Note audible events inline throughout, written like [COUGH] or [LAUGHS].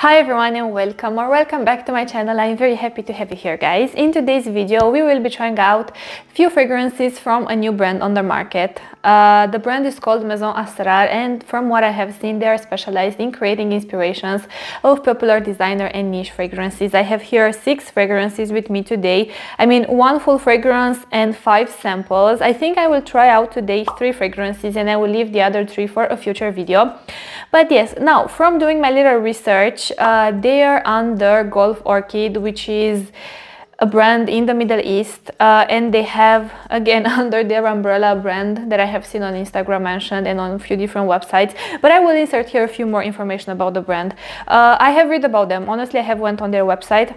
Hi everyone and welcome or welcome back to my channel. I'm very happy to have you here guys. In today's video we will be trying out few fragrances from a new brand on the market. Uh, the brand is called Maison Asrar and from what I have seen they are specialized in creating inspirations of popular designer and niche fragrances. I have here six fragrances with me today. I mean one full fragrance and five samples. I think I will try out today three fragrances and I will leave the other three for a future video. But yes, now from doing my little research, uh, they are under Gulf Orchid, which is a brand in the Middle East uh, and they have [LAUGHS] again under their umbrella brand that I have seen on Instagram mentioned and on a few different websites. But I will insert here a few more information about the brand. Uh, I have read about them. Honestly I have went on their website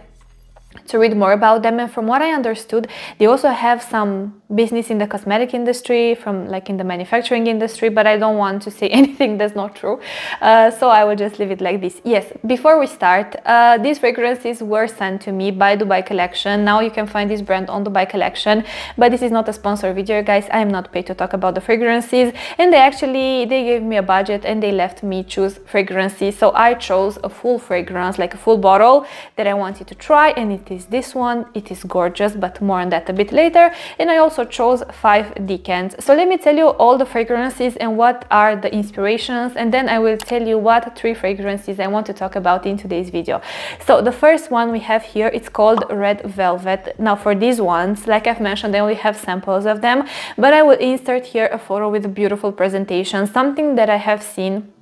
to read more about them. And from what I understood they also have some business in the cosmetic industry from like in the manufacturing industry but I don't want to say [LAUGHS] anything that's not true. Uh, so I will just leave it like this. Yes before we start uh, these fragrances were sent to me by Dubai Collection. Now you can find this brand on Dubai Collection but this is not a sponsor video guys. I am not paid to talk about the fragrances. And they actually they gave me a budget and they left me choose fragrances. So I chose a full fragrance like a full bottle that I wanted to try and it is this one it is gorgeous but more on that a bit later. And I also chose five decants so let me tell you all the fragrances and what are the inspirations and then I will tell you what three fragrances I want to talk about in today's video. So the first one we have here it's called red velvet. Now for these ones like I've mentioned I only have samples of them but I will insert here a photo with a beautiful presentation something that I have seen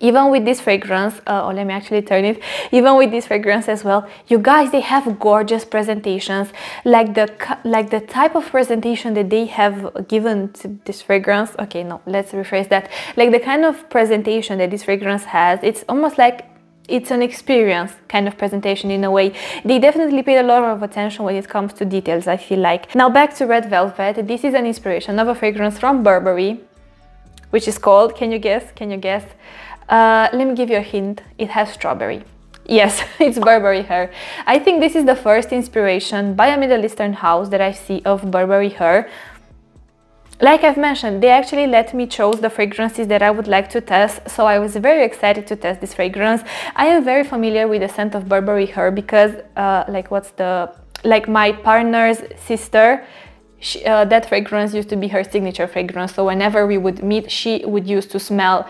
even with this fragrance uh, oh, let me actually turn it even with this fragrance as well you guys they have gorgeous presentations like the like the type of presentation that they have given to this fragrance okay no let's rephrase that like the kind of presentation that this fragrance has it's almost like it's an experience kind of presentation in a way. They definitely paid a lot of attention when it comes to details, I feel like. Now back to Red Velvet. This is an inspiration of a fragrance from Burberry, which is called, can you guess, can you guess? Uh, let me give you a hint. It has strawberry. Yes, [LAUGHS] it's Burberry Her. I think this is the first inspiration by a Middle Eastern house that I see of Burberry Her. Like I've mentioned, they actually let me choose the fragrances that I would like to test, so I was very excited to test this fragrance. I am very familiar with the scent of Burberry Her because, uh, like, what's the... Like, my partner's sister, she, uh, that fragrance used to be her signature fragrance, so whenever we would meet, she would use to smell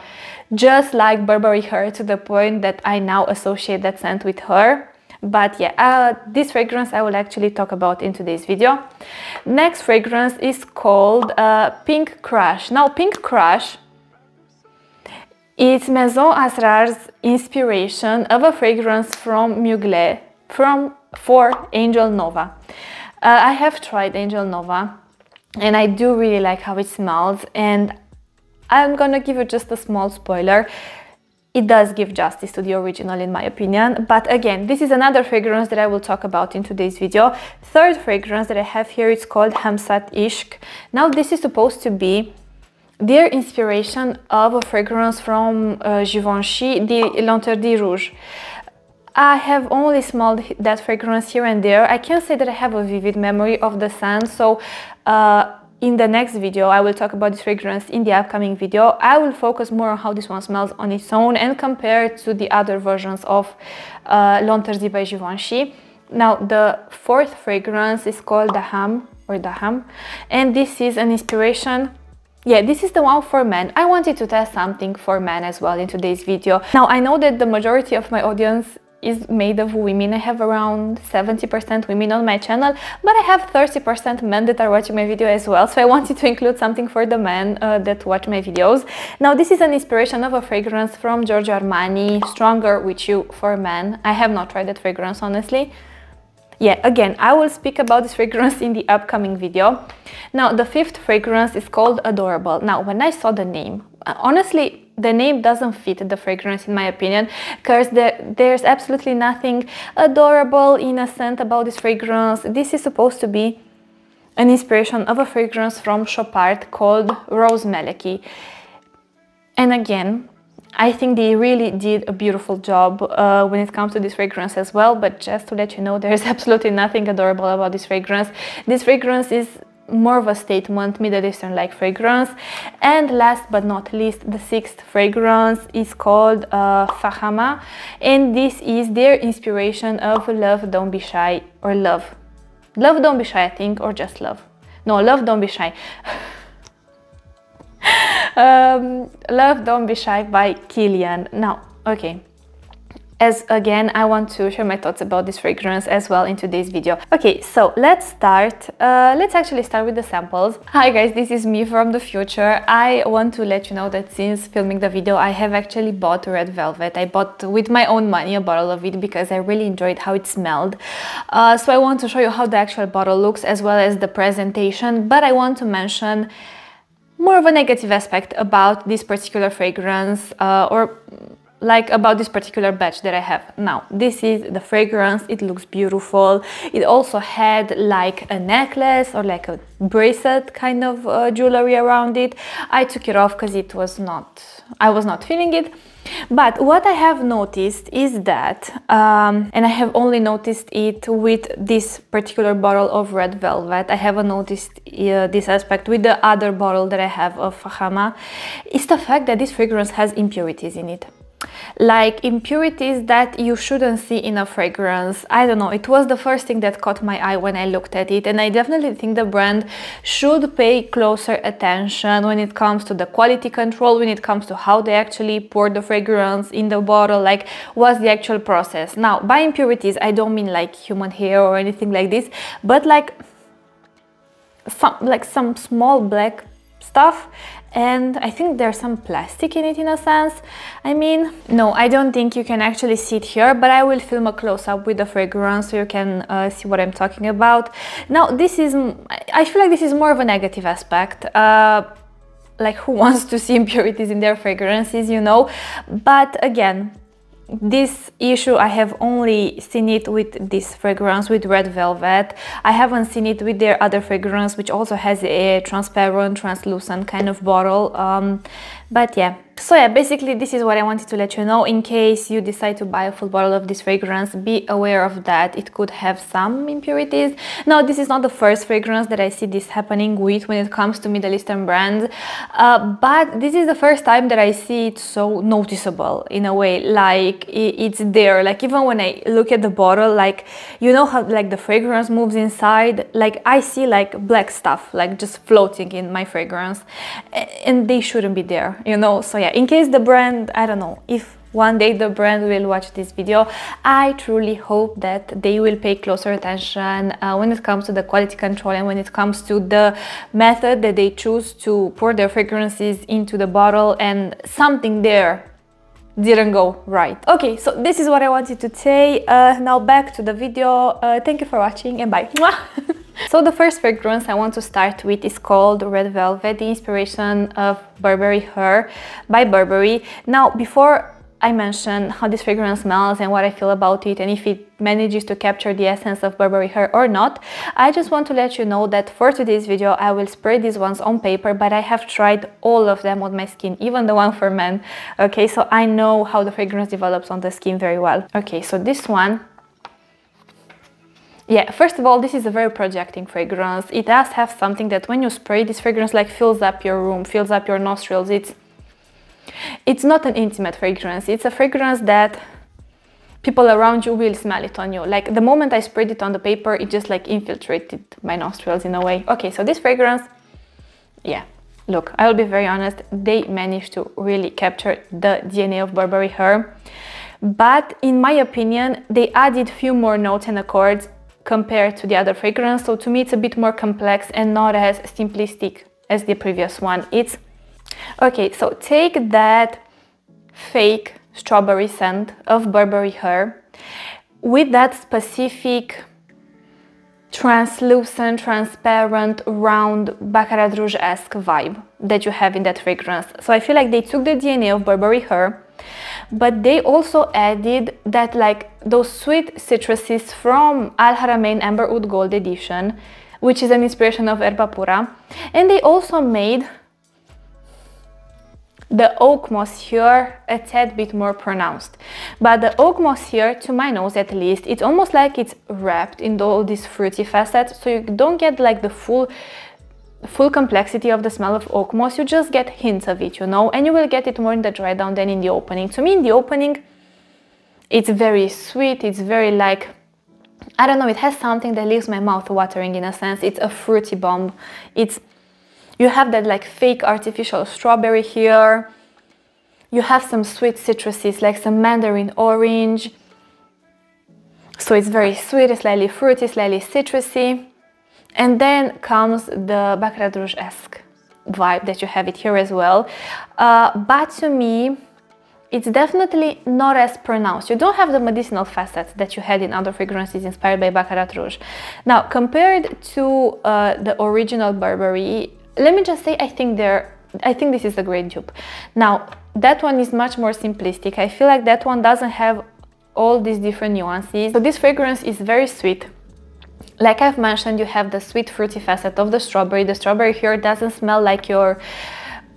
just like Burberry Her to the point that I now associate that scent with her. But yeah, uh, this fragrance I will actually talk about in today's video. Next fragrance is called uh, Pink Crush. Now Pink Crush is Maison Asrar's inspiration of a fragrance from Mugler from for Angel Nova. Uh, I have tried Angel Nova and I do really like how it smells and I'm gonna give you just a small spoiler. It does give justice to the original in my opinion, but again, this is another fragrance that I will talk about in today's video. Third fragrance that I have here is called Hamsat Ishq. Now this is supposed to be their inspiration of a fragrance from uh, Givenchy, the L'Interdit Rouge. I have only smelled that fragrance here and there. I can't say that I have a vivid memory of the scent, so uh, in the next video, I will talk about this fragrance in the upcoming video. I will focus more on how this one smells on its own and compare it to the other versions of uh, L'Interdit by Givenchy. Now, the fourth fragrance is called Daham or Daham, and this is an inspiration yeah, this is the one for men. I wanted to test something for men as well in today's video. Now, I know that the majority of my audience is made of women. I have around 70% women on my channel, but I have 30% men that are watching my video as well. So I wanted to include something for the men uh, that watch my videos. Now this is an inspiration of a fragrance from Giorgio Armani, Stronger With You for Men. I have not tried that fragrance honestly. Yeah, again, I will speak about this fragrance in the upcoming video. Now, the fifth fragrance is called Adorable. Now, when I saw the name, uh, honestly, the name doesn't fit the fragrance in my opinion because there, there's absolutely nothing adorable innocent about this fragrance this is supposed to be an inspiration of a fragrance from Chopard called Rose Malaki and again I think they really did a beautiful job uh, when it comes to this fragrance as well but just to let you know [LAUGHS] there's absolutely nothing adorable about this fragrance this fragrance is more of a statement Middle Eastern like fragrance. And last but not least, the sixth fragrance is called uh, Fakhama. And this is their inspiration of Love Don't Be Shy or Love. Love Don't Be Shy, I think, or just Love. No, Love Don't Be Shy. [LAUGHS] [LAUGHS] um, Love Don't Be Shy by Kilian. Now, okay, as again I want to share my thoughts about this fragrance as well in today's video. Okay, so let's start. Uh, let's actually start with the samples. Hi guys, this is me from the future. I want to let you know that since filming the video I have actually bought Red Velvet. I bought with my own money a bottle of it because I really enjoyed how it smelled. Uh, so I want to show you how the actual bottle looks as well as the presentation, but I want to mention more of a negative aspect about this particular fragrance uh, or like about this particular batch that I have now. This is the fragrance, it looks beautiful. It also had like a necklace or like a bracelet kind of uh, jewelry around it. I took it off because it was not, I was not feeling it. But what I have noticed is that, um, and I have only noticed it with this particular bottle of red velvet, I haven't noticed uh, this aspect with the other bottle that I have of Fakhama, is the fact that this fragrance has impurities in it like impurities that you shouldn't see in a fragrance. I don't know, it was the first thing that caught my eye when I looked at it and I definitely think the brand should pay closer attention when it comes to the quality control, when it comes to how they actually pour the fragrance in the bottle, like what's the actual process. Now, by impurities, I don't mean like human hair or anything like this, but like some like some small black stuff and I think there's some plastic in it in a sense. I mean, no, I don't think you can actually see it here, but I will film a close-up with the fragrance so you can uh, see what I'm talking about. Now, this is, I feel like this is more of a negative aspect. Uh, like who [LAUGHS] wants to see impurities in their fragrances, you know? But again, this issue I have only seen it with this fragrance with red velvet. I haven't seen it with their other fragrance which also has a transparent translucent kind of bottle. Um, but yeah so yeah, basically this is what I wanted to let you know. In case you decide to buy a full bottle of this fragrance, be aware of that. It could have some impurities. Now, this is not the first fragrance that I see this happening with when it comes to Middle Eastern brands, uh, but this is the first time that I see it so noticeable in a way, like it's there. Like even when I look at the bottle, like you know how like the fragrance moves inside, like I see like black stuff, like just floating in my fragrance and they shouldn't be there, you know? So yeah, in case the brand i don't know if one day the brand will watch this video i truly hope that they will pay closer attention uh, when it comes to the quality control and when it comes to the method that they choose to pour their fragrances into the bottle and something there didn't go right. Okay so this is what i wanted to say. Uh, now back to the video. Uh, thank you for watching and bye [LAUGHS] So the first fragrance I want to start with is called Red Velvet, the inspiration of Burberry Her by Burberry. Now, before I mention how this fragrance smells and what I feel about it and if it manages to capture the essence of Burberry Her or not, I just want to let you know that for today's video I will spray these ones on paper but I have tried all of them on my skin, even the one for men. Okay, so I know how the fragrance develops on the skin very well. Okay, so this one yeah, first of all, this is a very projecting fragrance. It does have something that when you spray, this fragrance like fills up your room, fills up your nostrils. It's, it's not an intimate fragrance. It's a fragrance that people around you will smell it on you. Like the moment I sprayed it on the paper, it just like infiltrated my nostrils in a way. Okay, so this fragrance, yeah, look, I will be very honest, they managed to really capture the DNA of Burberry Her. But in my opinion, they added few more notes and accords compared to the other fragrance. So to me, it's a bit more complex and not as simplistic as the previous one. It's okay. So take that fake strawberry scent of Burberry Her with that specific translucent, transparent, round Baccarat Rouge-esque vibe that you have in that fragrance. So I feel like they took the DNA of Burberry Her but they also added that like those sweet citruses from Al Haramain Amber Oud Gold Edition, which is an inspiration of Erba Pura. And they also made the oak moss here a tad bit more pronounced. But the oak moss here, to my nose at least, it's almost like it's wrapped in all these fruity facets, so you don't get like the full full complexity of the smell of oak moss you just get hints of it you know and you will get it more in the dry down than in the opening to me in the opening it's very sweet it's very like I don't know, it has something that leaves my mouth watering in a sense. It's a fruity bomb. It's you have that like fake artificial strawberry here. You have some sweet citruses like some mandarin orange. So it's very sweet, slightly fruity, slightly citrusy. And then comes the Baccarat Rouge-esque vibe that you have it here as well. Uh, but to me, it's definitely not as pronounced. You don't have the medicinal facets that you had in other fragrances inspired by Baccarat Rouge. Now, compared to uh, the original Burberry, let me just say I think they're I think this is a great dupe. Now, that one is much more simplistic. I feel like that one doesn't have all these different nuances. So this fragrance is very sweet. Like I've mentioned, you have the sweet fruity facet of the strawberry. The strawberry here doesn't smell like your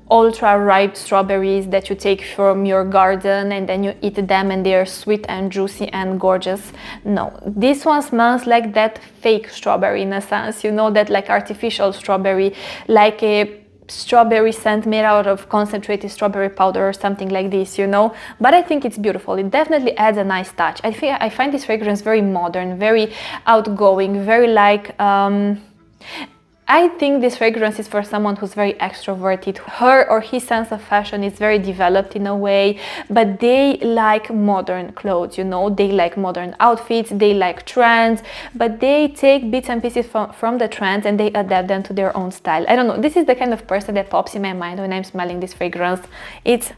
ultra ripe strawberries that you take from your garden and then you eat them and they're sweet and juicy and gorgeous. No, this one smells like that fake strawberry in a sense, you know, that like artificial strawberry, like a strawberry scent made out of concentrated strawberry powder or something like this, you know. But I think it's beautiful. It definitely adds a nice touch. I think I find this fragrance very modern, very outgoing, very like um, I think this fragrance is for someone who's very extroverted. Her or his sense of fashion is very developed in a way, but they like modern clothes, you know, they like modern outfits, they like trends, but they take bits and pieces from, from the trends and they adapt them to their own style. I don't know, this is the kind of person that pops in my mind when I'm smelling this fragrance. It's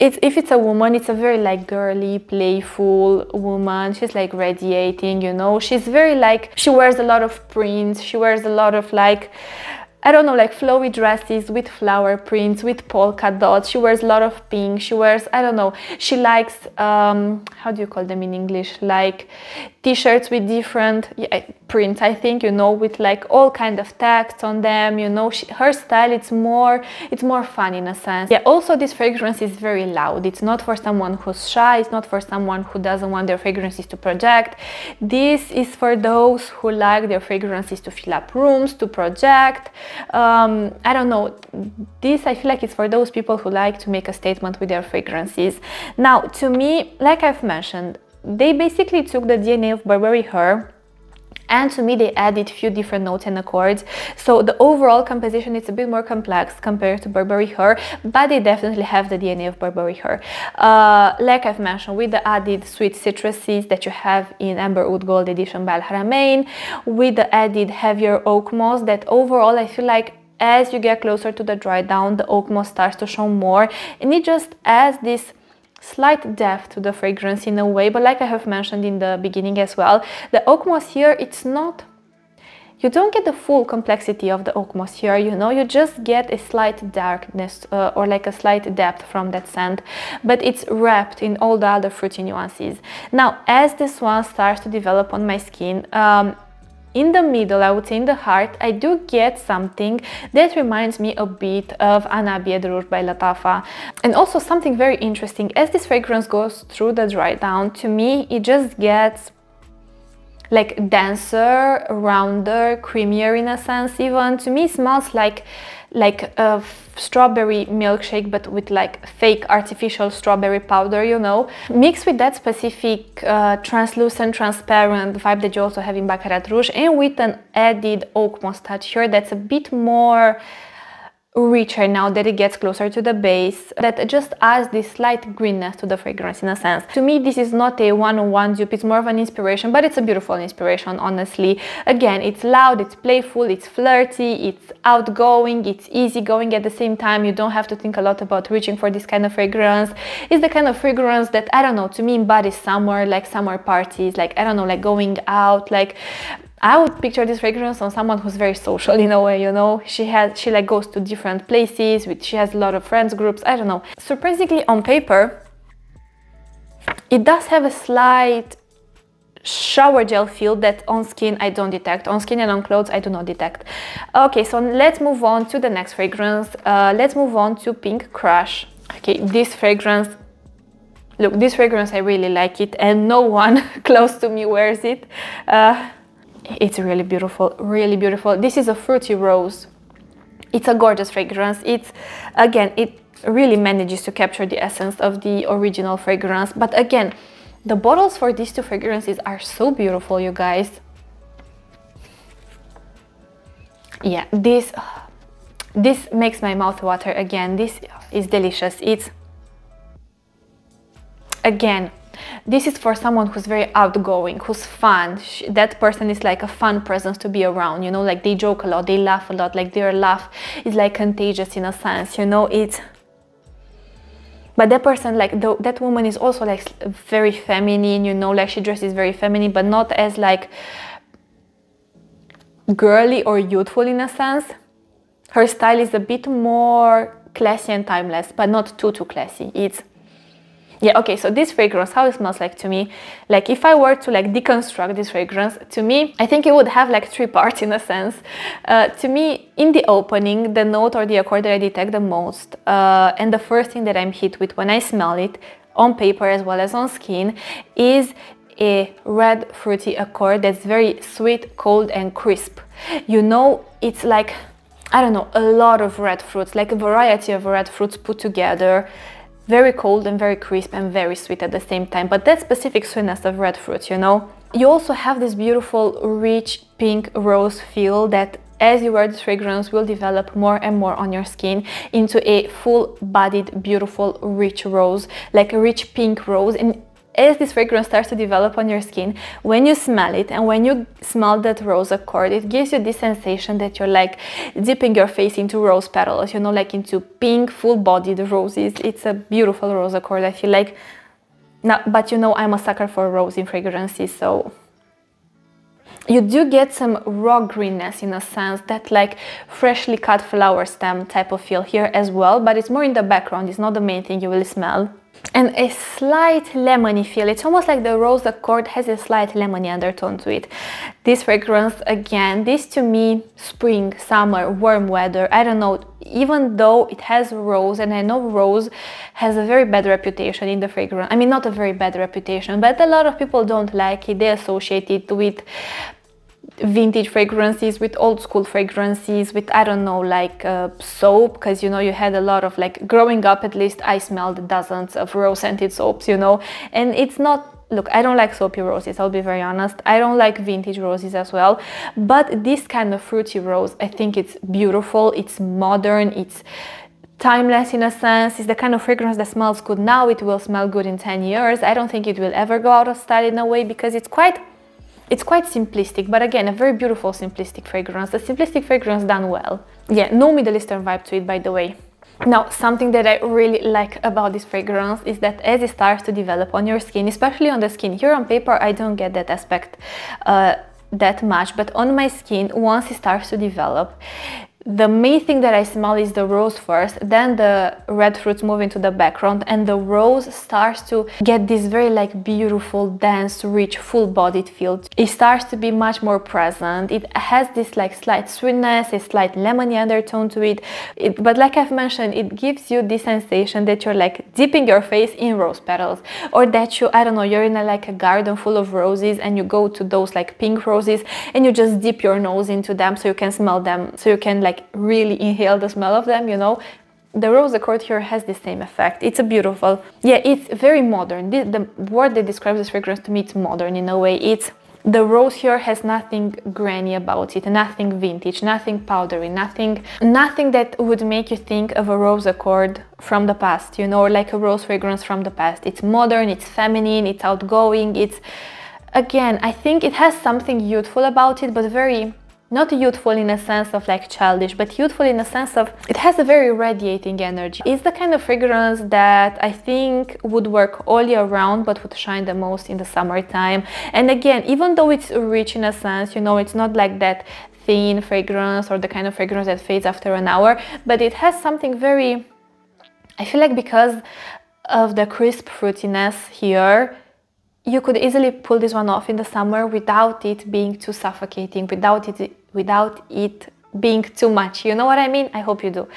if it's a woman, it's a very like girly, playful woman. She's like radiating, you know. She's very like, she wears a lot of prints. She wears a lot of like, I don't know, like flowy dresses with flower prints, with polka dots. She wears a lot of pink. She wears, I don't know, she likes, um, how do you call them in English? Like t-shirts with different yeah, prints i think you know with like all kind of text on them you know she, her style it's more it's more fun in a sense yeah also this fragrance is very loud it's not for someone who's shy it's not for someone who doesn't want their fragrances to project this is for those who like their fragrances to fill up rooms to project um, i don't know. This i feel like it's for those people who like to make a statement with their fragrances. Now to me like i've mentioned they basically took the DNA of Burberry Her and to me they added few different notes and accords so the overall composition is a bit more complex compared to Burberry Her but they definitely have the DNA of Burberry Her. Uh, like I've mentioned with the added sweet citruses that you have in Amber Oud Gold edition by Haramain with the added heavier oak moss that overall I feel like as you get closer to the dry down the oak moss starts to show more. And it just adds this slight depth to the fragrance in a way but like I have mentioned in the beginning as well the oak moss here it's not you don't get the full complexity of the oak moss here you know you just get a slight darkness uh, or like a slight depth from that scent but it's wrapped in all the other fruity nuances. Now as this one starts to develop on my skin um, in the middle, I would say in the heart, I do get something that reminds me a bit of Ana Abiyedh Rouge by Lattafa. And also something very interesting, as this fragrance goes through the dry down, to me it just gets like denser, rounder, creamier in a sense even. To me it smells like like a strawberry milkshake but with like fake artificial strawberry powder you know? Mixed with that specific uh, translucent transparent vibe that you also have in Baccarat Rouge and with an added oak moss touch here that's a bit more richer now that it gets closer to the base that just adds this slight greenness to the fragrance in a sense. To me this is not a one-on-one dupe, it's more of an inspiration but it's a beautiful inspiration honestly. Again it's loud, it's playful, it's flirty, it's outgoing, it's easygoing at the same time you don't have to think a lot about reaching for this kind of fragrance. It's the kind of fragrance that I don't know to me embodies summer like summer parties like I don't know like going out like I would picture this fragrance on someone who's very social in a way, you know. She has she like goes to different places, with she has a lot of friends groups, I don't know. Surprisingly on paper, it does have a slight shower gel feel that on skin I don't detect. On skin and on clothes I do not detect. Okay, so let's move on to the next fragrance. Uh, let's move on to Pink Crush. Okay, this fragrance look this fragrance i really like it and no [LAUGHS] one close to me wears it uh, it's really beautiful, really beautiful. This is a fruity rose. It's a gorgeous fragrance. It's, again, it really manages to capture the essence of the original fragrance. But again, the bottles for these two fragrances are so beautiful, you guys. Yeah, this, this makes my mouth water again. This is delicious. It's, again, this is for someone who's very outgoing, who's fun. That person is like a fun presence to be around, you know, like they joke a lot, they laugh a lot, like their laugh is like contagious in a sense, you know, it's but that person like the, that woman is also like very feminine you know like she dresses very feminine but not as like girly or youthful in a sense her style is a bit more classy and timeless but not too too classy it's yeah okay so this fragrance how it smells like to me like if i were to like deconstruct this fragrance to me i think it would have like three [LAUGHS] parts in a sense. Uh, to me in the opening the note or the accord that i detect the most uh, and the first thing that i'm hit with when i smell it on paper as well as on skin is a red fruity accord that's very sweet cold and crisp. You know it's like i don't know a lot of red fruits like a variety of red fruits put together very cold and very crisp and very sweet at the same time. But that specific sweetness of red fruit, you know. You also have this beautiful, rich pink rose feel that as you wear this fragrance will develop more and more on your skin into a full-bodied, beautiful, rich rose, like a rich pink rose. And as this fragrance starts to develop on your skin, when you smell it and when you smell that rose accord, it gives you this sensation that you're like dipping your face into rose petals, you know, like into pink, full-bodied roses. It's a beautiful rose accord, I feel like. Now, but you know, I'm a sucker for rose in fragrances, so you do get some raw greenness in a sense that like freshly cut flower stem type of feel here as well but it's more in the background it's not the main thing you will smell and a slight lemony feel. It's almost like the rose accord has a slight lemony undertone to it. This fragrance, again, this to me, spring, summer, warm weather, I don't know, even though it has rose, and I know rose has a very bad reputation in the fragrance. I mean, not a very bad reputation, but a lot of people don't like it. They associate it with vintage fragrances with old school fragrances with i don't know like uh, soap because you know you had a lot of like growing up at least i smelled dozens of rose scented soaps you know? And it's not look i don't like soapy roses i'll be very honest. I don't like vintage roses as well. But this kind of fruity rose i think it's beautiful it's modern it's timeless in a sense it's the kind of fragrance that smells good now it will smell good in 10 years. I don't think it will ever go out of style in a way because it's quite it's quite simplistic, but again, a very beautiful simplistic fragrance. A simplistic fragrance done well. Yeah, no Middle Eastern vibe to it, by the way. Now, something that I really like about this fragrance is that as it starts to develop on your skin, especially on the skin, here on paper I don't get that aspect uh, that much, but on my skin, once it starts to develop, the main thing that I smell is the rose first, then the red fruits move into the background and the rose starts to get this very like beautiful, dense, rich, full-bodied feel. It starts to be much more present. It has this like slight sweetness, a slight lemony undertone to it. it but like I've mentioned, it gives you this sensation that you're like dipping your face in rose petals or that you, I don't know, you're in a, like a garden full of roses and you go to those like pink roses and you just dip your nose into them so you can smell them, so you can like like really inhale the smell of them, you know, the rose accord here has the same effect. It's a beautiful, yeah, it's very modern. The, the word that describes this fragrance to me, it's modern in a way. It's the rose here has nothing granny about it, nothing vintage, nothing powdery, nothing, nothing that would make you think of a rose accord from the past, you know, like a rose fragrance from the past. It's modern, it's feminine, it's outgoing, it's, again, I think it has something youthful about it, but very not youthful in a sense of like childish, but youthful in a sense of it has a very radiating energy. It's the kind of fragrance that I think would work all year round, but would shine the most in the summertime. And again, even though it's rich in a sense, you know, it's not like that thin fragrance or the kind of fragrance that fades after an hour, but it has something very, I feel like because of the crisp fruitiness here, you could easily pull this one off in the summer without it being too suffocating, without it, without it being too much. You know what I mean? I hope you do.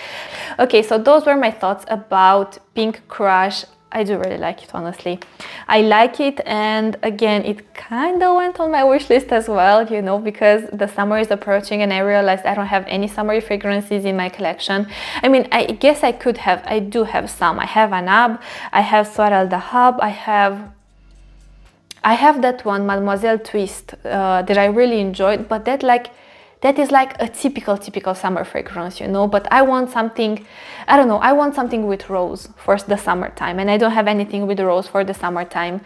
Okay, so those were my thoughts about Pink Crush I do really like it, honestly. I like it and again, it kind of went on my wish list as well, you know, because the summer is approaching and I realized I don't have any summery fragrances in my collection. I mean, I guess I could have, I do have some. I have Anab, I have Soir al I have I have that one, Mademoiselle Twist, uh, that I really enjoyed, but that like that is like a typical typical summer fragrance you know but i want something i don't know i want something with rose for the summertime and i don't have anything with rose for the summertime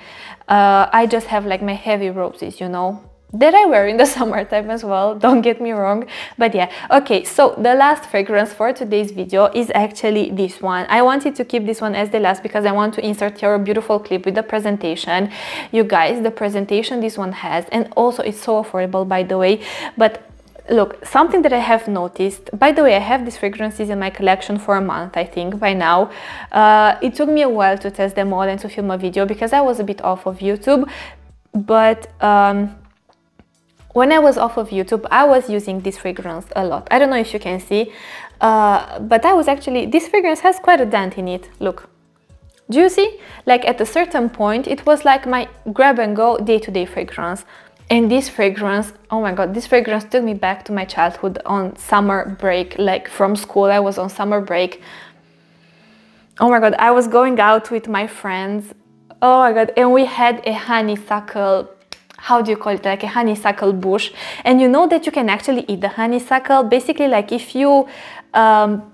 uh, i just have like my heavy roses you know that I wear in the [LAUGHS] summertime as well, don't get me wrong. But yeah, okay, so the last fragrance for today's video is actually this one. I wanted to keep this one as the last because I want to insert your beautiful clip with the presentation. You guys, the presentation this one has, and also it's so affordable by the way, but Look, something that I have noticed, by the way, I have these fragrances in my collection for a month, I think, by now. Uh, it took me a while to test them all and to film a video because I was a bit off of YouTube, but um, when I was off of YouTube, I was using this fragrance a lot. I don't know if you can see, uh, but I was actually, this fragrance has quite a dent in it, look. Do you see? Like at a certain point, it was like my grab and go day-to-day -day fragrance. And this fragrance, oh my god, this fragrance took me back to my childhood on summer break, like from school, I was on summer break. Oh my god, I was going out with my friends. Oh my god, and we had a honeysuckle, how do you call it, like a honeysuckle bush. And you know that you can actually eat the honeysuckle. Basically, like if you, um,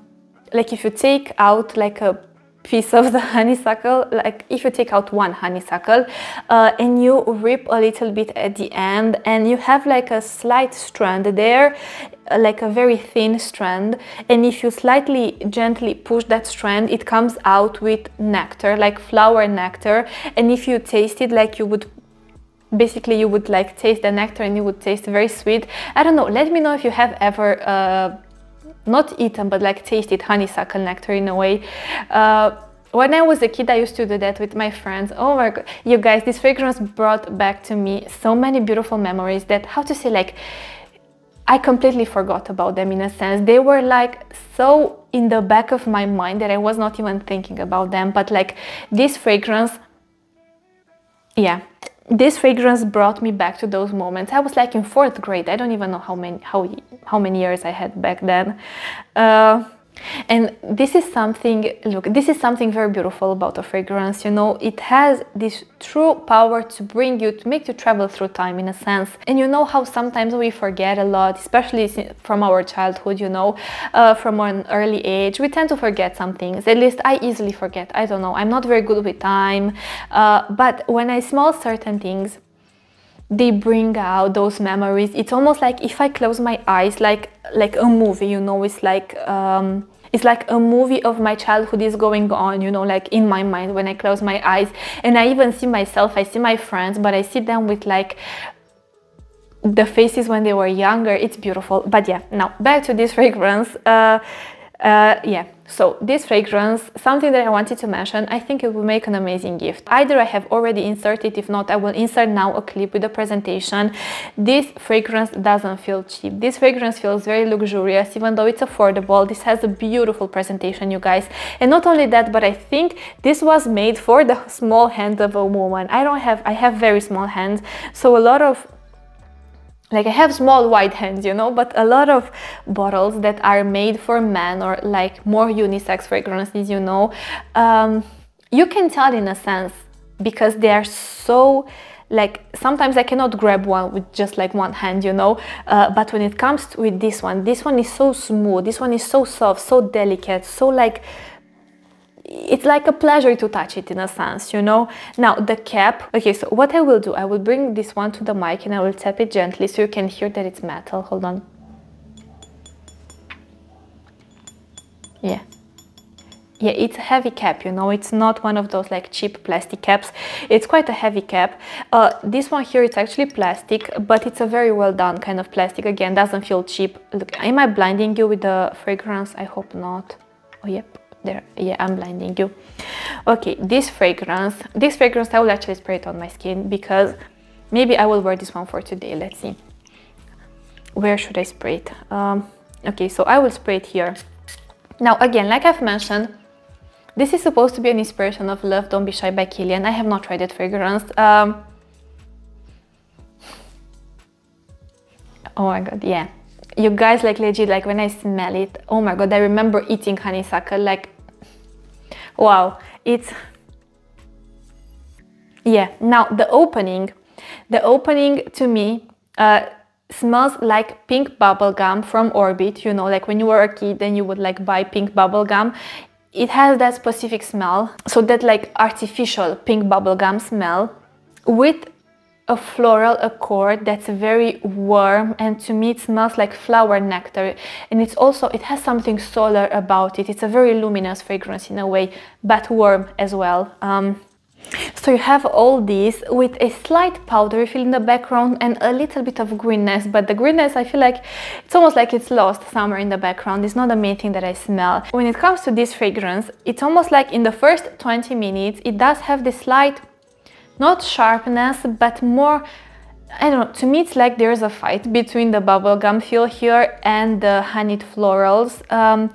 like if you take out like a piece of the [LAUGHS] honeysuckle like if you take out one honeysuckle uh, and you rip a little bit at the end and you have like a slight strand there uh, like a very thin strand and if you slightly gently push that strand it comes out with nectar like flower nectar and if you taste it like you would basically you would like taste the nectar and you would taste very sweet. I don't know let me know if you have ever uh, not eaten but like tasted honeysuckle nectar in a way. Uh, when I was a kid, I used to do that with my friends. Oh my god, you guys, this fragrance brought back to me so many beautiful memories that, how to say, like, I completely forgot about them in a sense. They were like so in the back of my mind that I was not even thinking about them. But like this fragrance, yeah, this fragrance brought me back to those moments. I was like in fourth grade. I don't even know how many how how many years I had back then. Uh, and this is something, look, this is something very beautiful about a fragrance, you know, it has this true power to bring you, to make you travel through time in a sense. And you know how sometimes we forget a lot, especially from our childhood, you know, uh, from an early age, we tend to forget some things. At least I easily forget, I don't know, I'm not very good with time. Uh, but when I smell certain things, they bring out those memories it's almost like if i close my eyes like like a movie you know it's like um it's like a movie of my childhood is going on you know like in my mind when i close my eyes. And i even see myself i see my friends but i see them with like the faces when they were younger. It's beautiful. But yeah now back to this [LAUGHS] fragrance. Uh, uh, yeah so this fragrance, something that I wanted to mention, I think it will make an amazing gift. Either I have already inserted, if not, I will insert now a clip with the presentation. This fragrance doesn't feel cheap. This fragrance feels very luxurious, even though it's affordable. This has a beautiful presentation, you guys. And not only that, but I think this was made for the small hand of a woman. I don't have, I have very small hands, so a lot of like I have small white hands, you know, but a lot of bottles that are made for men or like more unisex fragrances, you know, um, you can tell in a sense because they are so like sometimes I cannot grab one with just like one hand, you know, uh, but when it comes with this one, this one is so smooth, this one is so soft, so delicate, so like it's like a pleasure to touch it in a sense, you know. Now the cap, okay, so what I will do, I will bring this one to the mic and I will tap it gently so you can hear that it's metal. Hold on. Yeah. Yeah, it's a heavy cap, you know, it's not one of those like cheap plastic caps. It's quite a heavy cap. Uh, this one here, it's actually plastic, but it's a very well done kind of plastic. Again, doesn't feel cheap. Look, am I blinding you with the fragrance? I hope not. Oh, yep there yeah i'm blinding you okay this fragrance this fragrance i will actually spray it on my skin because maybe i will wear this one for today let's see where should i spray it um, okay so i will spray it here now again like i've mentioned This is supposed to be an inspiration of Love Don't Be Shy by Kilian. I have not tried that fragrance. Um, oh my god, yeah. You guys like legit, like when I smell it, oh my god, I remember eating honeysuckle, like, wow, it's, yeah. Now the opening, the opening to me, uh, smells like pink bubble gum from Orbit, you know, like when you were a kid then you would like buy pink bubble gum. It has that specific smell, so that like artificial pink bubble gum smell with a floral accord that's very warm and to me it smells like flower nectar and it's also it has something solar about it it's a very luminous fragrance in a way but warm as well um, so you have all these with a slight powdery feel in the background and a little bit of greenness, but the greenness I feel like it's almost like it's lost somewhere in the background. It's not the main thing that I smell. When it comes to this fragrance, it's almost like in the first 20 minutes, it does have this slight, not sharpness, but more I don't know, to me it's like there's a fight between the bubblegum feel here and the honeyed florals. Um,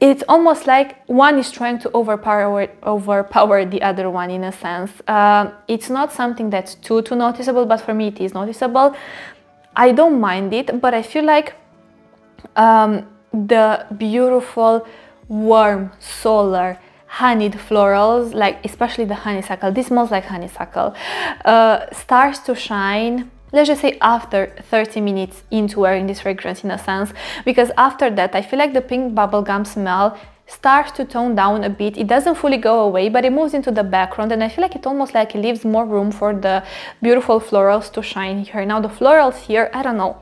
it's almost like one is trying to overpower overpower the other one in a sense. Uh, it's not something that's too too noticeable, but for me it is noticeable. I don't mind it, but I feel like um, the beautiful, warm, solar, honeyed florals, like especially the honeysuckle. This smells like honeysuckle. Uh, starts to shine let's just say after 30 minutes into wearing this fragrance in a sense because after that I feel like the pink bubblegum smell starts to tone down a bit it doesn't fully go away but it moves into the background and I feel like it almost like leaves more room for the beautiful florals to shine here now the florals here I don't know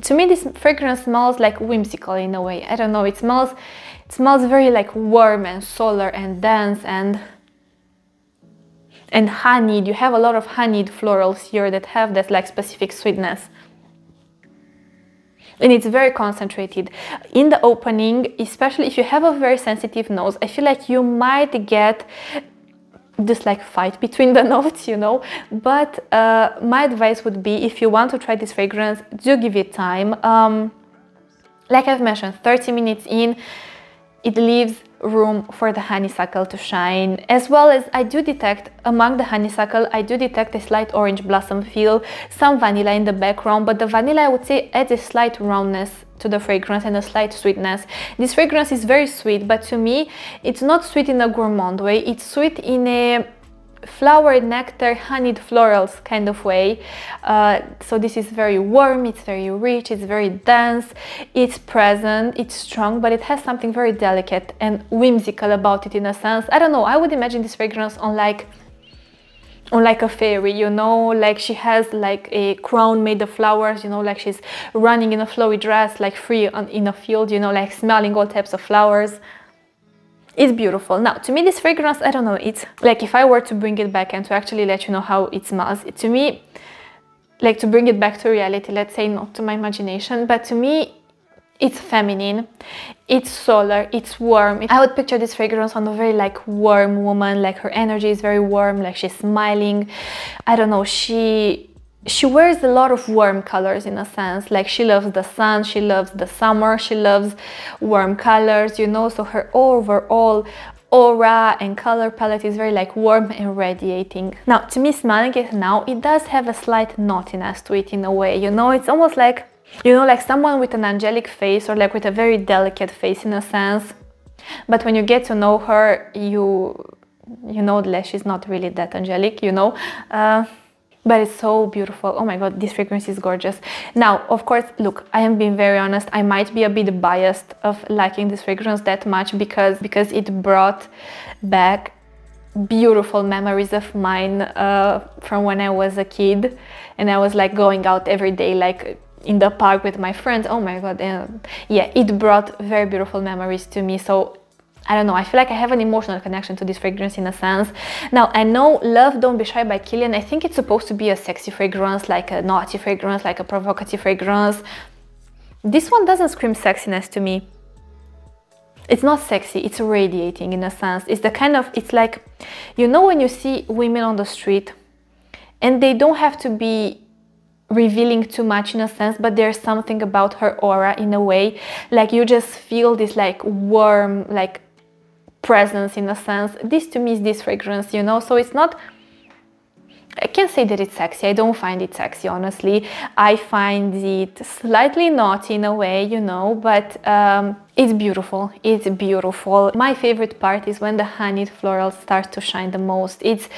to me this fragrance smells like whimsical in a way I don't know it smells it smells very like warm and solar and dense and and honeyed. You have a lot of honeyed florals here that have that like specific sweetness. And it's very concentrated. In the opening, especially if you have a very sensitive nose, I feel like you might get this like fight between the [LAUGHS] notes, you know. But uh, my advice would be if you want to try this fragrance, do give it time. Um, like I've mentioned, 30 minutes in, it leaves room for the honeysuckle to shine as well as I do detect among the honeysuckle I do detect a slight orange blossom feel some vanilla in the background but the vanilla I would say adds a slight roundness to the fragrance and a slight sweetness. This fragrance is very sweet but to me it's not sweet in a gourmand way. It's sweet in a flower nectar honeyed florals kind of way. Uh, so this is very warm it's very rich it's very dense it's present it's strong but it has something very delicate and whimsical about it in a sense. I don't know i would imagine this fragrance on like on like a fairy you know? Like she has like a crown made of flowers you know? Like she's running in a flowy dress like free on, in a field you know? Like smelling all types of flowers it's beautiful. Now, to me, this fragrance, I don't know, it's like if I were to bring it back and to actually let you know how it smells, to me, like to bring it back to reality, let's say not to my imagination, but to me, it's feminine, it's solar, it's warm. I would picture this fragrance on a very like warm woman, like her energy is very warm, like she's smiling. I don't know, she she wears a lot of warm colors in a sense. Like she loves the sun she loves the summer she loves warm colors you know? So her overall aura and color palette is very like warm and radiating. Now to me smelling it now it does have a slight naughtiness to it in a way you know? It's almost like you know like someone with an angelic face or like with a very delicate face in a sense. But when you get to know her you you know that she's not really that angelic you know? Uh, but it's so beautiful. Oh my god this fragrance is gorgeous. Now of course look i am being very honest. I might be a bit biased of liking this fragrance that much because because it brought back beautiful memories of mine uh, from when i was a kid. And i was like going out every day like in the park with my friends. Oh my god yeah it brought very beautiful memories to me. So I don't know, I feel like I have an emotional connection to this fragrance in a sense. Now, I know Love Don't Be Shy by Kilian, I think it's supposed to be a sexy fragrance, like a naughty fragrance, like a provocative fragrance. This one doesn't scream sexiness to me. It's not sexy, it's radiating in a sense. It's the kind of, it's like, you know when you see women on the street and they don't have to be revealing too much in a sense but there's something about her aura in a way like you just feel this like warm like presence in a sense. This to me is this fragrance, you know, so it's not I can't say that it's sexy. I don't find it sexy, honestly. I find it slightly naughty in a way, you know, but um, it's beautiful. It's beautiful. My favorite part is when the honeyed floral starts to shine the most. It's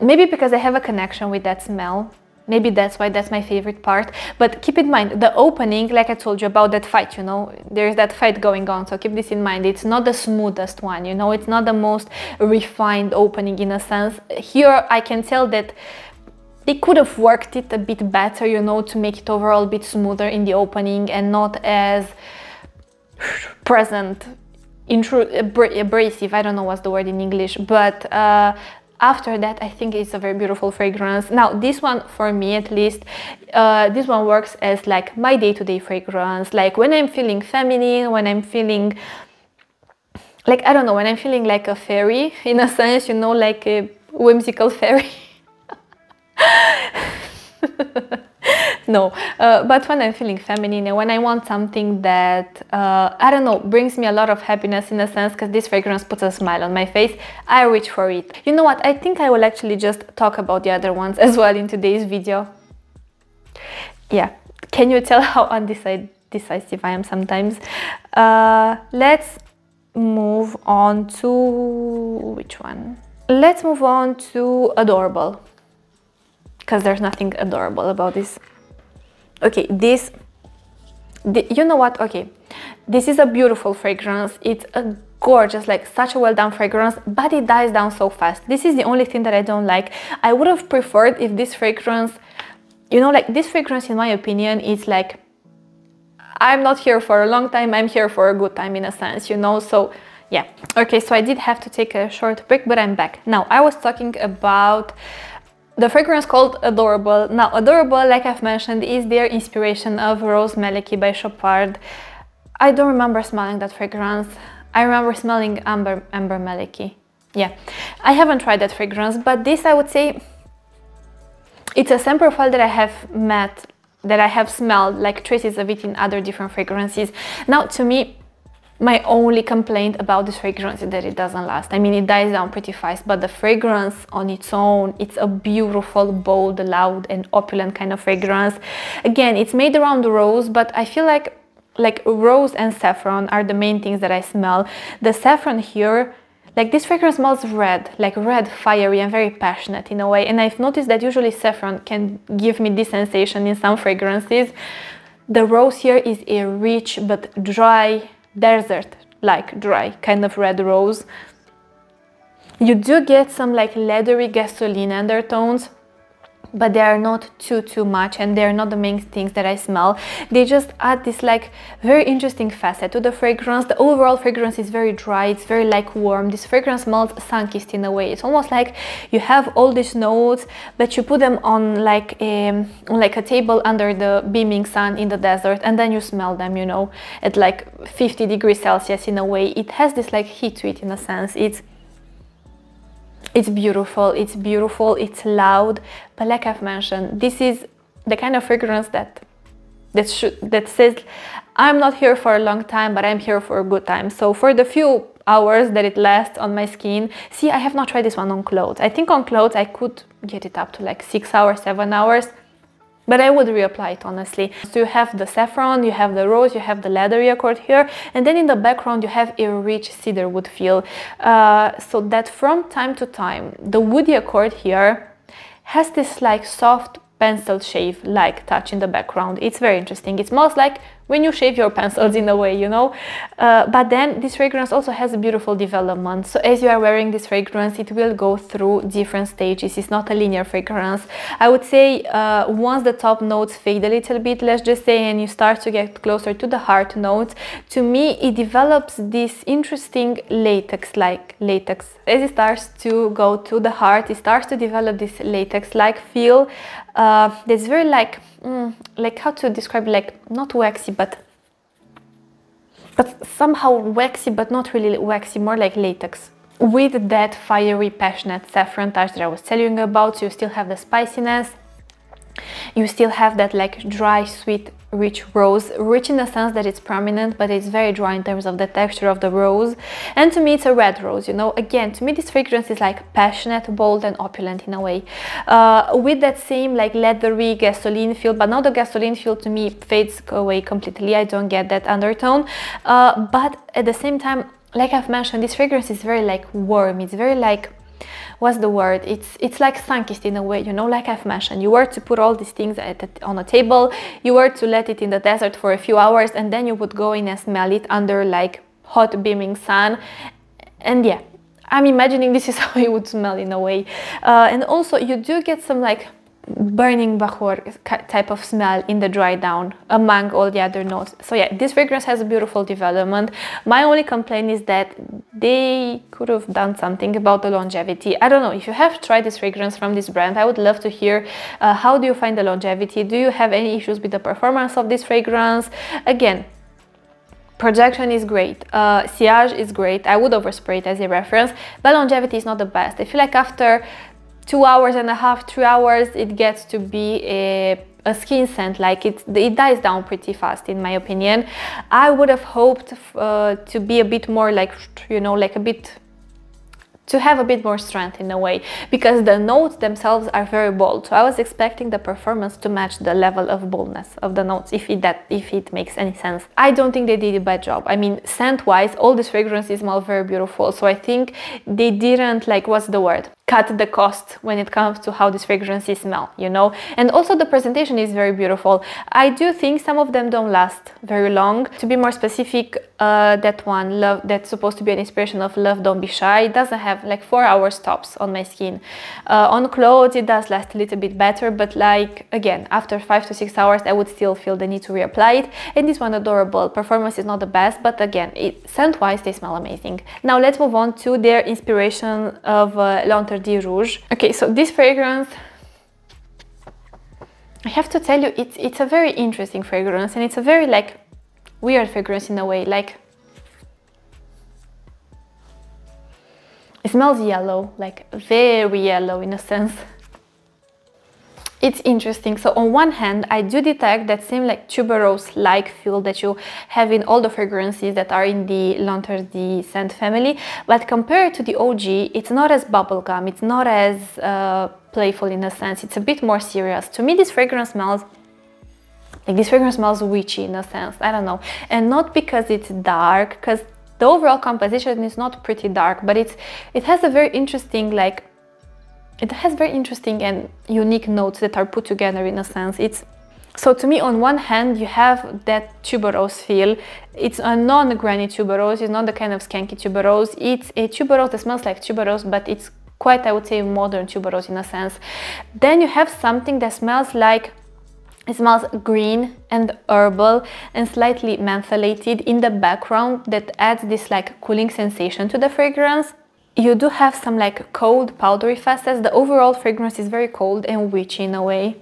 maybe because I have a connection with that smell maybe that's why that's my favorite part. But keep in mind the opening like i told you about that fight you know there's that fight going on so keep this in mind. It's not the smoothest one you know it's not the most refined opening in a sense. Here i can tell that they could have worked it a bit better you know to make it overall a bit smoother in the opening and not as present intru abrasive i don't know what's the word in english but uh, after that i think it's a very beautiful fragrance. Now this one for me at least uh, this one works as like my day-to-day -day fragrance. Like when i'm feeling feminine when i'm feeling like i don't know when i'm feeling like a fairy [LAUGHS] in a sense you know like a whimsical fairy [LAUGHS] no, uh, but when I'm feeling feminine and when I want something that, uh, I don't know, brings me a lot of happiness in a sense, because this fragrance puts a smile on my face, I reach for it. You know what, I think I will actually just talk about the other ones [LAUGHS] as well in today's video. Yeah, can you tell [LAUGHS] how undecisive I am sometimes? Uh, let's move on to, which one? Let's move on to Adorable because there's nothing adorable about this. Okay, this, the, you know what? Okay, this is a beautiful fragrance. It's a gorgeous, like such a well done fragrance, but it dies down so fast. This is the only thing that I don't like. I would have preferred if this fragrance, you know, like this fragrance, in my opinion, is like, I'm not here for a long time, I'm here for a good time in a sense, you know, so yeah. Okay, so I did have to take a short break, but I'm back. Now, I was talking about the fragrance called Adorable. Now, Adorable, like I've mentioned, is their inspiration of Rose Malaki by Chopard. I don't remember smelling that fragrance. I remember smelling Amber, Amber Malaki. Yeah, I haven't tried that fragrance, but this I would say it's a scent profile that I have met, that I have smelled like traces of it in other different fragrances. Now, to me, my only complaint about this fragrance is that it doesn't last. I mean, it dies down pretty fast, but the fragrance on its own, it's a beautiful, bold, loud, and opulent kind of fragrance. Again, it's made around rose, but I feel like like rose and saffron are the main things that I smell. The saffron here, like this fragrance smells red, like red, fiery and very passionate in a way. And I've noticed that usually saffron can give me this sensation in some fragrances. The rose here is a rich but dry, desert like dry kind of red rose. You do get some like leathery gasoline undertones but they are not too too much and they're not the main things that I smell. They just add this like very interesting facet to the fragrance. The overall fragrance is very dry it's very like warm. This fragrance smells sun-kissed in a way. It's almost like you have all these notes but you put them on like a on like a table under the beaming sun in the desert and then you smell them you know at like 50 degrees celsius in a way. It has this like heat to it in a sense. It's it's beautiful, it's beautiful, it's loud, but like I've mentioned, this is the kind of fragrance that that should that says I'm not here for a long time, but I'm here for a good time. So for the few hours that it lasts on my skin, see, I have not tried this one on clothes. I think on clothes I could get it up to like six hours, seven hours but I would reapply it honestly. So you have the saffron, you have the rose, you have the leathery accord here, and then in the background you have a rich cedar wood feel. Uh, so that from time to time, the woody accord here has this like soft pencil shave like touch in the background. It's very interesting. It smells like when you shave your pencils in a way, you know. Uh, but then this fragrance also has a beautiful development. So as you are wearing this fragrance, it will go through different stages. It's not a linear fragrance. I would say uh, once the top notes fade a little bit, let's just say, and you start to get closer to the heart notes, to me, it develops this interesting latex-like latex. As it starts to go to the heart, it starts to develop this latex-like feel uh, that's very like mm, like how to describe like not waxy but but somehow waxy but not really waxy more like latex. With that fiery passionate saffron touch that I was telling you about you still have the spiciness. You still have that like dry sweet rich rose rich in the sense that it's prominent but it's very dry in terms of the texture of the rose. And to me it's a red rose you know. Again to me this fragrance is like passionate bold and opulent in a way. Uh, with that same like leathery gasoline feel but now the gasoline feel to me fades away completely. I don't get that undertone. Uh, but at the same time like I've mentioned this fragrance is very like warm. It's very like what's the word? It's it's like sunkist in a way you know like i've mentioned you were to put all these things at, on a table you were to let it in the desert for a few hours and then you would go in and smell it under like hot beaming sun. And yeah i'm imagining this is [LAUGHS] how it would smell in a way. Uh, and also you do get some like burning bakhoor type of smell in the dry down among all the other notes. So yeah, this fragrance has a beautiful development. My only complaint is that they could have done something about the longevity. I don't know, if you have tried this fragrance from this brand, I would love to hear uh, how do you find the longevity? Do you have any issues with the performance of this fragrance? Again, projection is great, uh, sillage is great, I would overspray it as a reference, but longevity is not the best. I feel like after two hours and a half, three hours, it gets to be a, a skin scent. Like it, it dies down pretty fast, in my opinion. I would have hoped uh, to be a bit more like, you know, like a bit to have a bit more strength in a way because the notes themselves are very bold so i was expecting the performance to match the level of boldness of the notes if it that if it makes any sense i don't think they did a bad job i mean scent wise all these fragrances smell very beautiful so i think they didn't like what's the word cut the cost when it comes to how these fragrances smell, you know? And also the presentation is very beautiful. I do think some of them don't last very long. To be more specific, uh, that one, Love, that's supposed to be an inspiration of Love Don't Be Shy, it doesn't have like four hours stops on my skin. Uh, on clothes, it does last a little bit better, but like, again, after five to six hours, I would still feel the need to reapply it. And this one adorable. Performance is not the best, but again, it, scent-wise, they smell amazing. Now let's move on to their inspiration of uh, L'Interdit Rouge. Okay, so this fragrance, I have to tell you, it's, it's a very interesting fragrance and it's a very like weird fragrance in a way, like it smells yellow, like very yellow in a sense it's interesting. So on one hand, I do detect that same like tuberose-like feel that you have in all the fragrances that are in the L'Interdit scent family. But compared to the OG, it's not as bubblegum, it's not as uh, playful in a sense. It's a bit more serious. To me, this fragrance smells like this fragrance smells witchy in a sense. I don't know. And not because it's dark, because the overall composition is not pretty dark, but it's it has a very interesting like it has very interesting and unique notes that are put together in a sense. It's so to me, on one hand, you have that tuberose feel. It's a non-granny tuberose. It's not the kind of skanky tuberose. It's a tuberose that smells like tuberose, but it's quite, I would say, modern tuberose in a sense. Then you have something that smells like it smells green and herbal and slightly mentholated in the background that adds this like cooling sensation to the fragrance. You do have some like cold powdery facets. The overall fragrance is very cold and witchy in a way.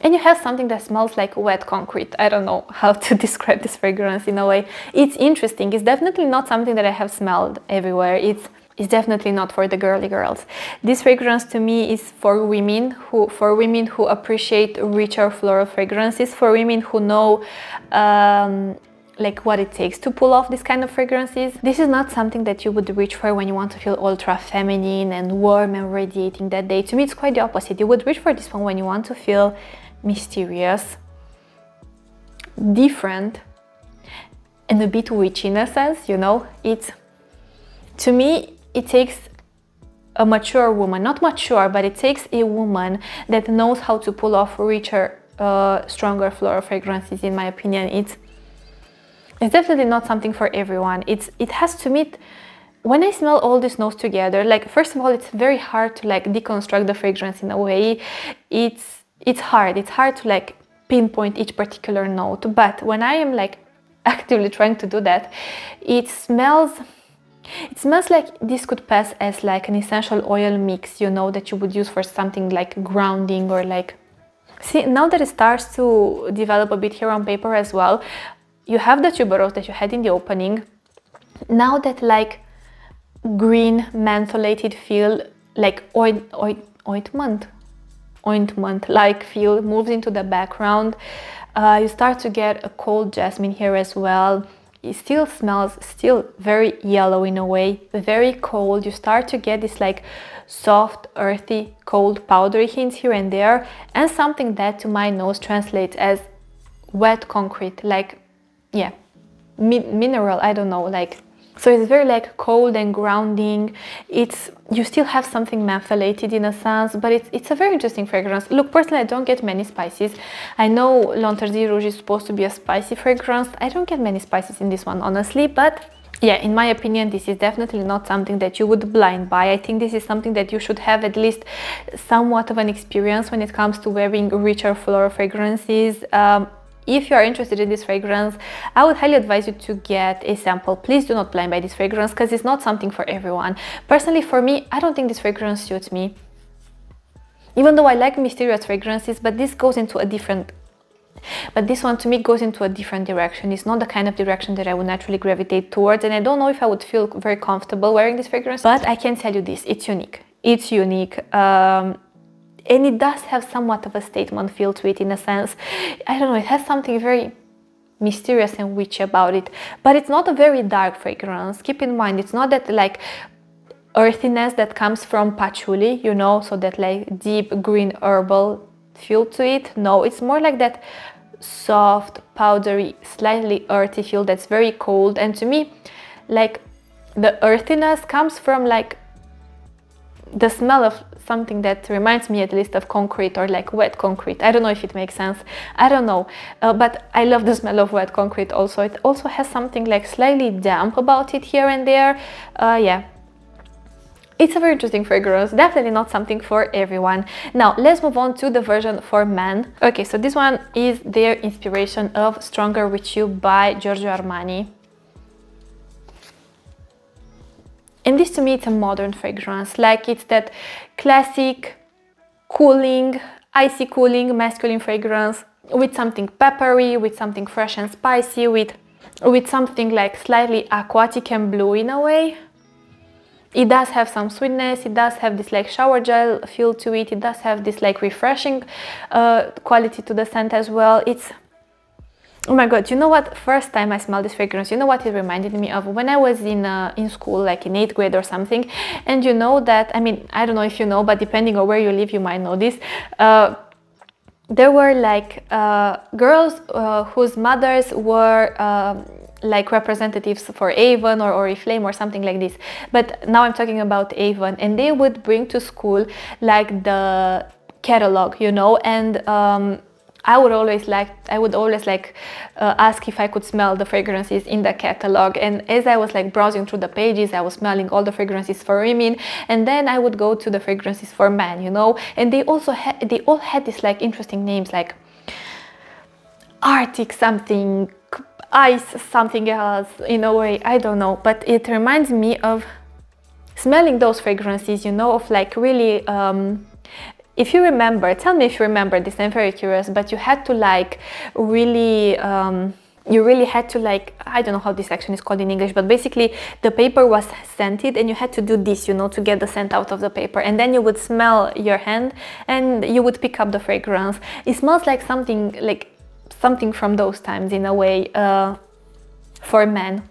And you have something that smells like wet concrete. I don't know how to [LAUGHS] describe this fragrance in a way. It's interesting. It's definitely not something that I have smelled everywhere. It's it's definitely not for the girly girls. This fragrance to me is for women who for women who appreciate richer floral fragrances, for women who know um, like what it takes to pull off this kind of fragrances. This is not something that you would reach for when you want to feel ultra feminine and warm and radiating that day. To me, it's quite the opposite. You would reach for this one when you want to feel mysterious, different, and a bit witchy in a sense, you know? It's, to me, it takes a mature woman, not mature, but it takes a woman that knows how to pull off richer, uh, stronger floral fragrances, in my opinion. It's it's definitely not something for everyone. It's it has to meet when I smell all these notes together, like first of all, it's very hard to like deconstruct the fragrance in a way. It's it's hard. It's hard to like pinpoint each particular note. But when I am like [LAUGHS] actively trying to do that, it smells it smells like this could pass as like an essential oil mix, you know, that you would use for something like grounding or like See, now that it starts to develop a bit here on paper as well, you have the tuberose that you had in the opening. Now that like green mentholated feel, like oint, oint, ointment, ointment like feel moves into the background. uh, you start to get a cold jasmine here as well it still smells still very yellow in a way very cold. You start to get this like soft earthy cold powdery hints here and there and something that to my nose translates as wet concrete like yeah mi mineral i don't know like so it's very like cold and grounding. It's you still have something mentholated in a sense, but it's it's a very interesting fragrance. Look, personally, I don't get many spices. I know L'Interdit Rouge is supposed to be a spicy fragrance. I don't get many spices in this one, honestly, but yeah, in my opinion, this is definitely not something that you would blind buy. I think this is something that you should have at least somewhat of an experience when it comes to wearing richer floral fragrances. Um, if you are interested in this fragrance, I would highly advise you to get a sample. Please do not blind buy this fragrance because it's not something for everyone. Personally, for me, I don't think this fragrance suits me. Even though I like mysterious fragrances, but this goes into a different but this one to me goes into a different direction. It's not the kind of direction that I would naturally gravitate towards and I don't know if I would feel very comfortable wearing this fragrance, but I can tell you this, it's unique. It's unique. Um, and it does have somewhat of a statement feel to it in a sense. I don't know, it has something very mysterious and witchy about it, but it's not a very dark fragrance. Keep in mind, it's not that like earthiness that comes from patchouli, you know, so that like deep green herbal feel to it. No, it's more like that soft, powdery, slightly earthy feel that's very cold. And to me, like the earthiness comes from like the smell of something that reminds me at least of concrete or like wet concrete. I don't know if it makes sense. I don't know. Uh, but I love the smell of wet concrete also. It also has something like slightly damp about it here and there. Uh, yeah. It's a very interesting fragrance, definitely not something for everyone. Now, let's move on to the version for men. Okay, so this one is their inspiration of Stronger With You by Giorgio Armani. And this to me, it's a modern fragrance. Like it's that classic, cooling, icy cooling, masculine fragrance with something peppery, with something fresh and spicy, with, with something like slightly aquatic and blue in a way. It does have some sweetness, it does have this like shower gel feel to it, it does have this like refreshing uh, quality to the scent as well. It's Oh my god, you know what? First time I smelled this fragrance, you know what it reminded me of? When I was in uh, in school, like in 8th grade or something, and you know that, I mean, I don't know if you know, but depending on where you live, you might know this. Uh, there were like uh, girls uh, whose mothers were um, like representatives for Avon or Oriflame or something like this. But now I'm talking about Avon, and they would bring to school like the catalog, you know, and um, I would always like I would always like uh, ask if I could smell the fragrances in the catalog. And as I was like browsing through the pages I was smelling all the fragrances for women. And then I would go to the fragrances for men you know? And they also had they all had these like interesting names like Arctic something ice something else in a way I don't know. But it reminds me of smelling those fragrances you know of like really um, if you remember, tell me if you remember this, I'm very curious, but you had to like really, um, you really had to like, I don't know how this action is called in English, but basically the paper was scented and you had to do this, you know, to get the scent out of the paper. And then you would smell your hand and you would pick up the fragrance. It smells like something, like something from those times in a way uh, for men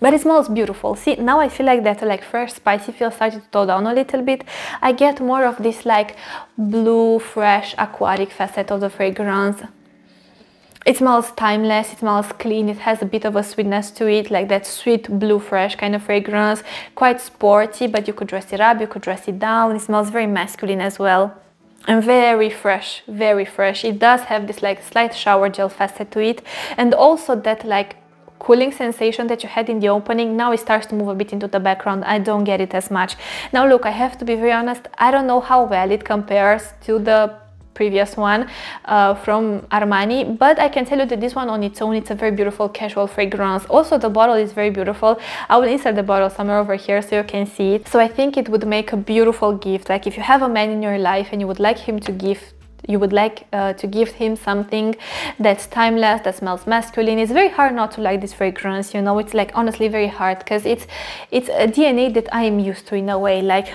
but it smells beautiful. See, now I feel like that like fresh spicy feel started to tone down a little bit. I get more of this like blue, fresh, aquatic facet of the fragrance. It smells timeless, it smells clean, it has a bit of a sweetness to it, like that sweet blue fresh kind of fragrance. Quite sporty, but you could dress it up, you could dress it down. It smells very masculine as well and very fresh very fresh it does have this like slight shower gel facet to it and also that like cooling sensation that you had in the opening now it starts to move a bit into the background. I don't get it as much. Now look i have to be very honest. I don't know how well it compares to the previous one uh, from Armani but I can tell you that this one on its own it's a very beautiful casual fragrance. Also the bottle is very beautiful. I will insert the bottle somewhere over here so you can see it. So I think it would make a beautiful gift. Like if you have a man in your life and you would like him to give you would like uh, to give him something that's timeless that smells masculine it's very hard not to like this fragrance you know it's like honestly very hard because it's it's a dna that i am used to in a way like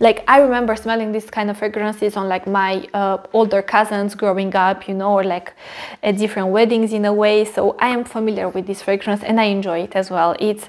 like I remember smelling these kind of fragrances on like my uh, older cousins growing up, you know, or like at different weddings in a way. So I am familiar with this fragrance and I enjoy it as well. It's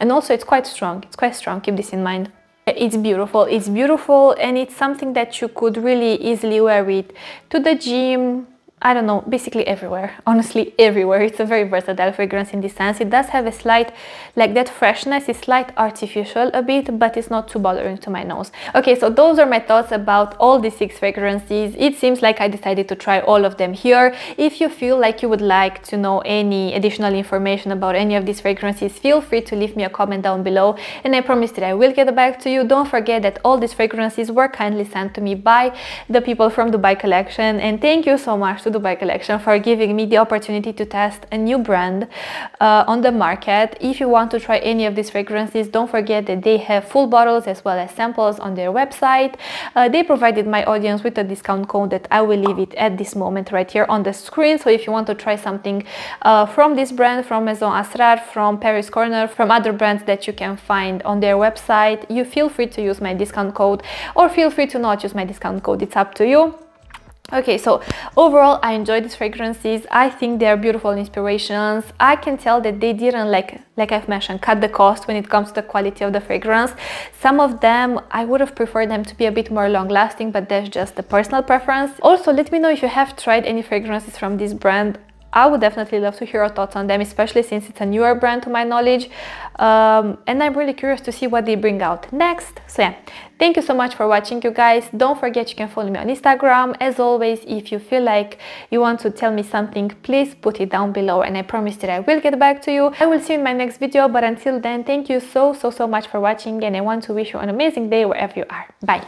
and also it's quite strong. It's quite strong. Keep this in mind. It's beautiful. It's beautiful and it's something that you could really easily wear it to the gym, I don't know, basically everywhere, honestly everywhere. It's a very versatile fragrance in this sense. It does have a slight, like that freshness is slight artificial a bit, but it's not too bothering to my nose. Okay, so those are my thoughts about all the six fragrances. It seems like I decided to try all of them here. If you feel like you would like to know any additional information about any of these fragrances, feel free to leave me a comment down below and I promise that I will get back to you. Don't forget that all these fragrances were kindly sent to me by the people from Dubai Collection and thank you so much to Dubai Collection for giving me the opportunity to test a new brand uh, on the market. If you want to try any of these fragrances, don't forget that they have full bottles as well as samples on their website. Uh, they provided my audience with a discount code that I will leave it at this moment right here on the screen. So if you want to try something uh, from this brand, from Maison Asrar, from Paris Corner, from other brands that you can find on their website, you feel free to use my discount code or feel free to not use my discount code. It's up to you. Okay, so overall I enjoy these fragrances. I think they are beautiful inspirations. I can tell that they didn't like like I've mentioned cut the cost when it comes to the quality of the fragrance. Some of them I would have preferred them to be a bit more long lasting, but that's just a personal preference. Also, let me know if you have tried any fragrances from this brand. I would definitely love to hear your thoughts on them, especially since it's a newer brand to my knowledge. Um, and I'm really curious to see what they bring out next. So yeah, thank you so much for watching you guys. Don't forget you can follow me on Instagram. As always, if you feel like you want to tell me something, please put it down below and I promise that I will get back to you. I will see you in my next video, but until then, thank you so, so, so much for watching and I want to wish you an amazing day wherever you are. Bye.